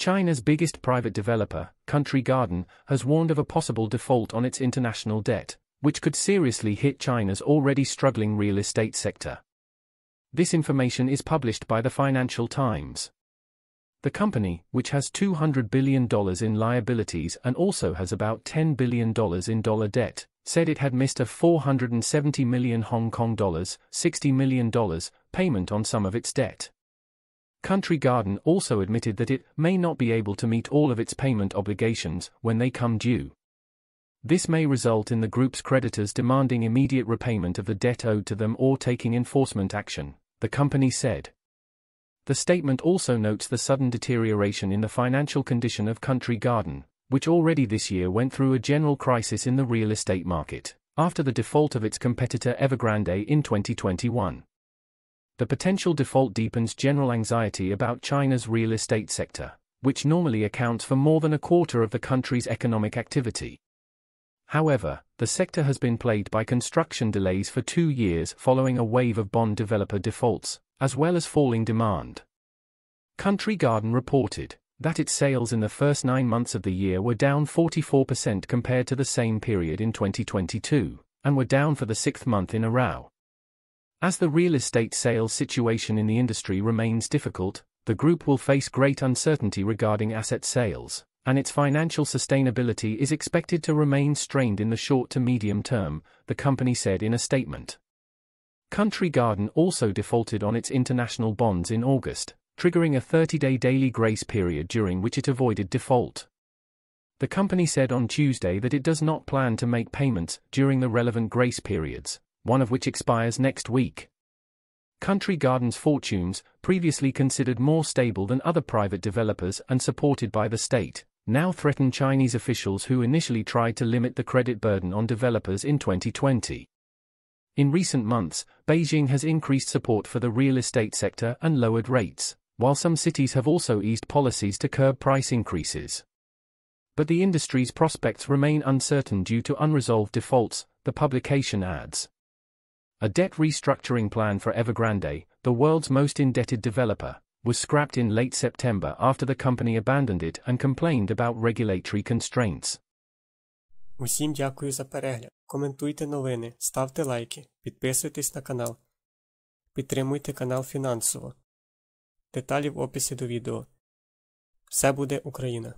China's biggest private developer, Country Garden, has warned of a possible default on its international debt, which could seriously hit China's already struggling real estate sector. This information is published by the Financial Times. The company, which has $200 billion in liabilities and also has about $10 billion in dollar debt, said it had missed a 470 million Hong Kong dollars, $60 million, payment on some of its debt. Country Garden also admitted that it may not be able to meet all of its payment obligations when they come due. This may result in the group's creditors demanding immediate repayment of the debt owed to them or taking enforcement action, the company said. The statement also notes the sudden deterioration in the financial condition of Country Garden, which already this year went through a general crisis in the real estate market, after the default of its competitor Evergrande in 2021. The potential default deepens general anxiety about China's real estate sector, which normally accounts for more than a quarter of the country's economic activity. However, the sector has been plagued by construction delays for two years following a wave of bond developer defaults, as well as falling demand. Country Garden reported that its sales in the first nine months of the year were down 44% compared to the same period in 2022, and were down for the sixth month in a row. As the real estate sales situation in the industry remains difficult, the group will face great uncertainty regarding asset sales, and its financial sustainability is expected to remain strained in the short to medium term, the company said in a statement. Country Garden also defaulted on its international bonds in August, triggering a 30-day daily grace period during which it avoided default. The company said on Tuesday that it does not plan to make payments during the relevant grace periods, one of which expires next week. Country Garden's fortunes, previously considered more stable than other private developers and supported by the state, now threaten Chinese officials who initially tried to limit the credit burden on developers in 2020. In recent months, Beijing has increased support for the real estate sector and lowered rates while some cities have also eased policies to curb price increases. But the industry's prospects remain uncertain due to unresolved defaults, the publication adds. A debt restructuring plan for Evergrande, the world's most indebted developer, was scrapped in late September after the company abandoned it and complained about regulatory constraints. Усім дякую за перегляд. Коментуйте новини, ставте лайки, підписуйтесь на канал. Підтримуйте канал фінансово. Деталі в описі до відео. Все буде Україна!